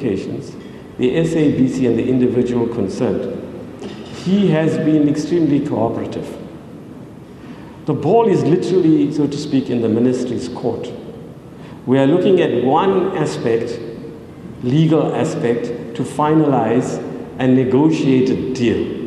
the SABC and the individual concerned, he has been extremely cooperative. The ball is literally, so to speak, in the ministry's court. We are looking at one aspect, legal aspect, to finalize and negotiate a deal.